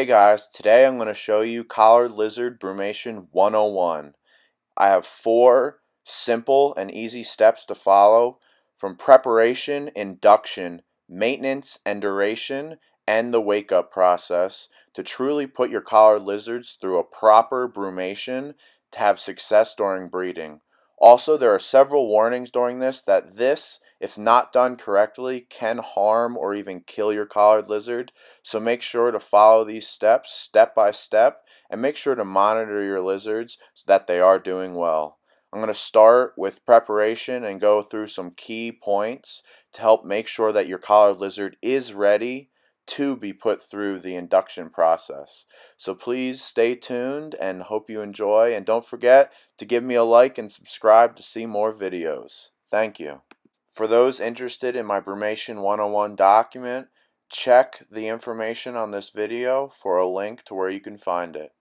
Hey guys, today I'm going to show you collared lizard brumation 101. I have four simple and easy steps to follow from preparation, induction, maintenance and duration, and the wake up process to truly put your collared lizards through a proper brumation to have success during breeding. Also, there are several warnings during this that this, if not done correctly, can harm or even kill your collared lizard. So make sure to follow these steps step by step and make sure to monitor your lizards so that they are doing well. I'm going to start with preparation and go through some key points to help make sure that your collared lizard is ready to be put through the induction process. So please stay tuned and hope you enjoy. And don't forget to give me a like and subscribe to see more videos. Thank you. For those interested in my Brumation 101 document, check the information on this video for a link to where you can find it.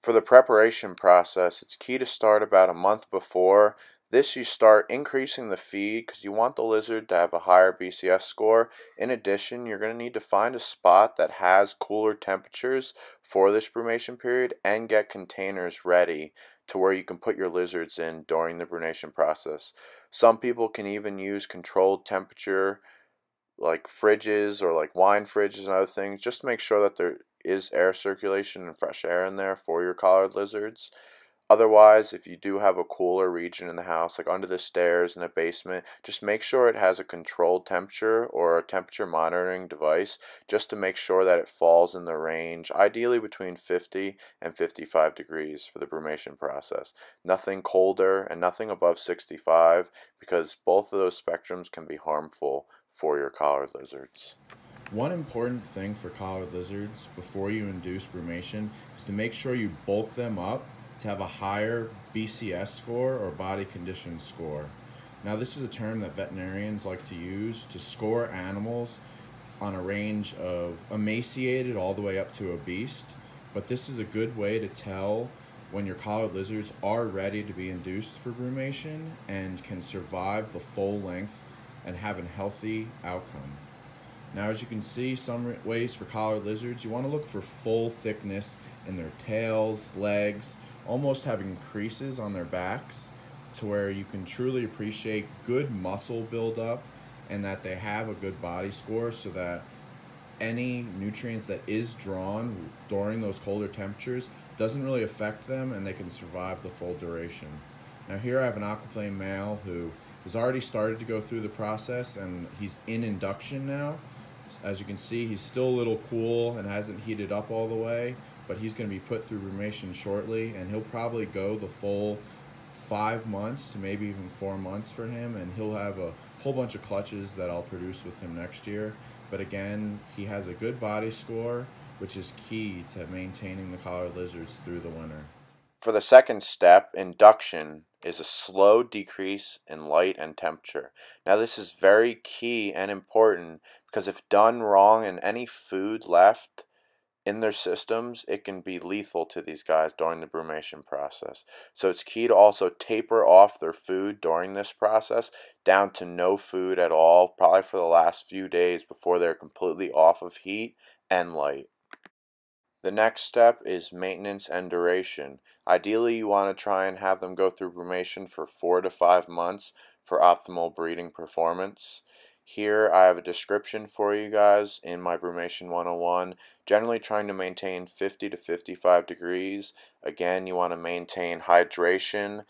For the preparation process, it's key to start about a month before this you start increasing the feed because you want the lizard to have a higher BCS score. In addition, you're going to need to find a spot that has cooler temperatures for this brumation period and get containers ready to where you can put your lizards in during the brumation process. Some people can even use controlled temperature like fridges or like wine fridges and other things just to make sure that there is air circulation and fresh air in there for your collared lizards. Otherwise, if you do have a cooler region in the house, like under the stairs in the basement, just make sure it has a controlled temperature or a temperature monitoring device just to make sure that it falls in the range, ideally between 50 and 55 degrees for the brumation process. Nothing colder and nothing above 65 because both of those spectrums can be harmful for your collared lizards. One important thing for collared lizards before you induce brumation is to make sure you bulk them up to have a higher BCS score or body condition score. Now this is a term that veterinarians like to use to score animals on a range of emaciated all the way up to obese, but this is a good way to tell when your collared lizards are ready to be induced for brumation and can survive the full length and have a healthy outcome. Now as you can see, some ways for collared lizards, you want to look for full thickness in their tails, legs, almost having creases on their backs to where you can truly appreciate good muscle buildup and that they have a good body score so that any nutrients that is drawn during those colder temperatures doesn't really affect them and they can survive the full duration. Now here I have an aquaflame male who has already started to go through the process and he's in induction now. As you can see, he's still a little cool and hasn't heated up all the way, but he's going to be put through brumation shortly, and he'll probably go the full five months to maybe even four months for him, and he'll have a whole bunch of clutches that I'll produce with him next year. But again, he has a good body score, which is key to maintaining the collared lizards through the winter. For the second step, induction is a slow decrease in light and temperature. Now this is very key and important because if done wrong and any food left in their systems, it can be lethal to these guys during the brumation process. So it's key to also taper off their food during this process down to no food at all, probably for the last few days before they're completely off of heat and light. The next step is maintenance and duration. Ideally, you want to try and have them go through brumation for four to five months for optimal breeding performance. Here I have a description for you guys in my Brumation 101. Generally trying to maintain 50 to 55 degrees. Again, you want to maintain hydration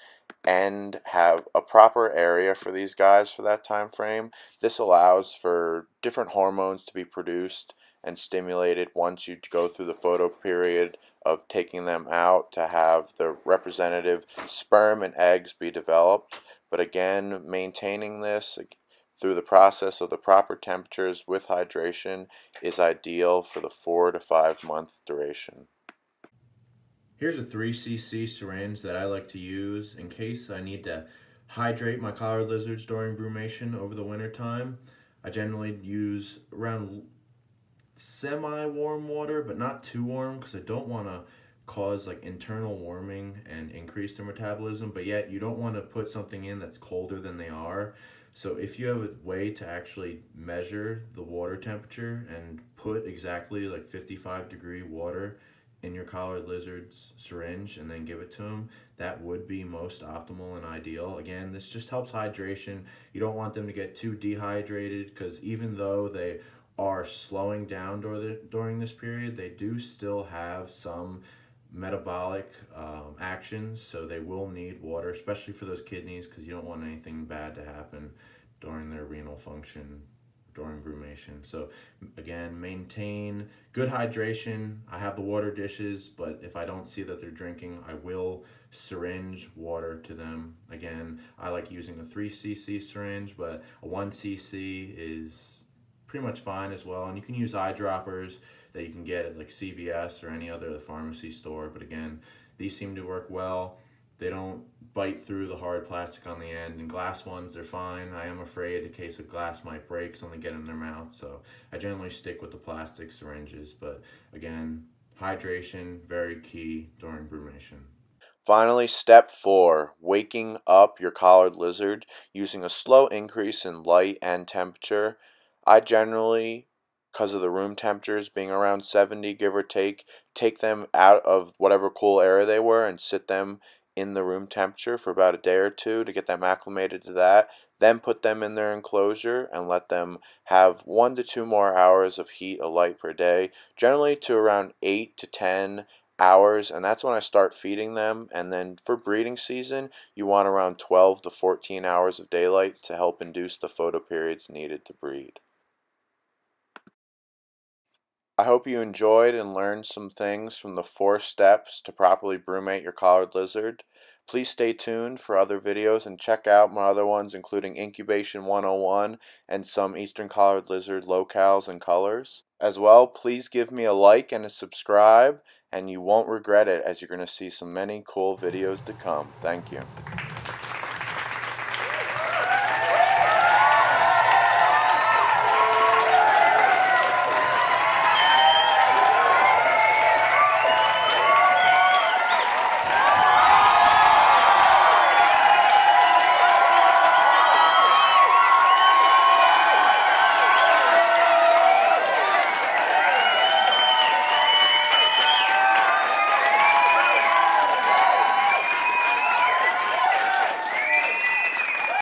and have a proper area for these guys for that time frame. This allows for different hormones to be produced and stimulated once you go through the photo period of taking them out to have the representative sperm and eggs be developed. But again, maintaining this through the process of the proper temperatures with hydration is ideal for the four to five month duration. Here's a 3cc syringe that I like to use in case I need to hydrate my collared lizards during brumation over the winter time. I generally use around semi-warm water, but not too warm because I don't want to cause like internal warming and increase their metabolism, but yet you don't want to put something in that's colder than they are. So if you have a way to actually measure the water temperature and put exactly like 55 degree water in your collared lizard's syringe and then give it to them, that would be most optimal and ideal. Again, this just helps hydration. You don't want them to get too dehydrated because even though they are slowing down during, during this period, they do still have some metabolic um, actions, so they will need water, especially for those kidneys, because you don't want anything bad to happen during their renal function during brumation. So again, maintain good hydration. I have the water dishes, but if I don't see that they're drinking, I will syringe water to them. Again, I like using a 3 cc syringe, but a 1 cc is pretty much fine as well. And you can use eyedroppers that you can get at like CVS or any other pharmacy store. But again, these seem to work well. They don't bite through the hard plastic on the end. And glass ones, they're fine. I am afraid in case of glass might break, so they get in their mouth. So I generally stick with the plastic syringes. But again, hydration, very key during brumation. Finally, step four, waking up your collared lizard using a slow increase in light and temperature I generally, because of the room temperatures being around 70, give or take, take them out of whatever cool area they were and sit them in the room temperature for about a day or two to get them acclimated to that. Then put them in their enclosure and let them have one to two more hours of heat of light per day, generally to around 8 to 10 hours and that's when I start feeding them and then for breeding season you want around 12 to 14 hours of daylight to help induce the photoperiods needed to breed. I hope you enjoyed and learned some things from the four steps to properly brumate your collared lizard. Please stay tuned for other videos and check out my other ones including Incubation 101 and some Eastern Collared Lizard locales and colors. As well, please give me a like and a subscribe and you won't regret it as you're going to see some many cool videos to come. Thank you.